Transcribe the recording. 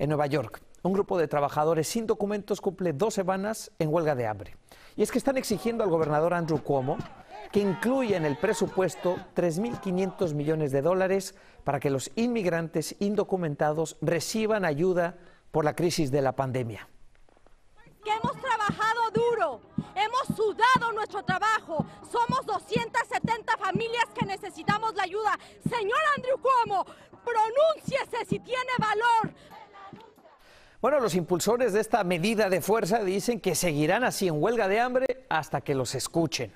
En Nueva York, un grupo de trabajadores sin documentos cumple dos semanas en huelga de hambre. Y es que están exigiendo al gobernador Andrew Cuomo que incluya en el presupuesto 3.500 millones de dólares para que los inmigrantes indocumentados reciban ayuda por la crisis de la pandemia. Que hemos trabajado duro, hemos sudado nuestro trabajo, somos 270 familias que necesitamos la ayuda. Señor Andrew Cuomo, pronúnciese si tiene valor. Bueno, los impulsores de esta medida de fuerza dicen que seguirán así en huelga de hambre hasta que los escuchen.